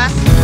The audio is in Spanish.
más.